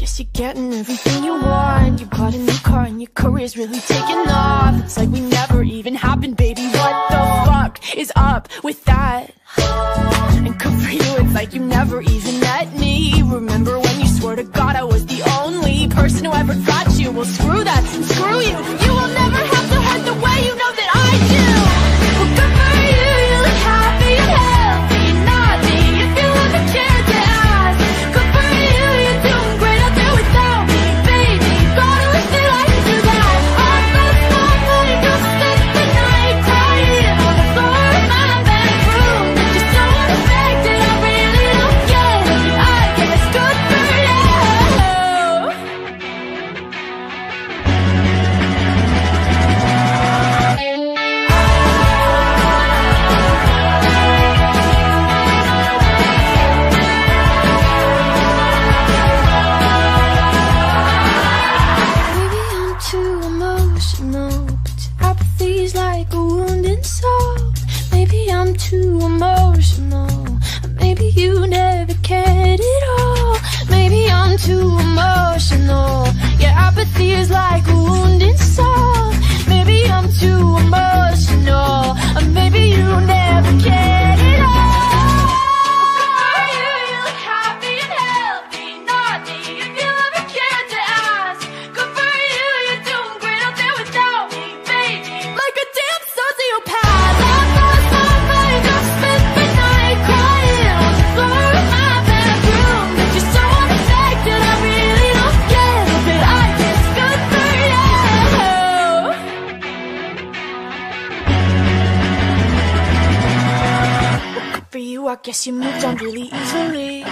guess you're getting everything you want. You bought a new car and your career's really taking off. It's like we never even happened, baby. What the fuck is up with that? And good for you, it's like you never even met me. Remember when you swore to God I was the only person who ever got you? Well, screw that, screw you too emotional. Maybe you never cared at all. Maybe I'm too emotional. Yeah, apathy is like a wounded soul Maybe I'm too you, I guess you moved on really easily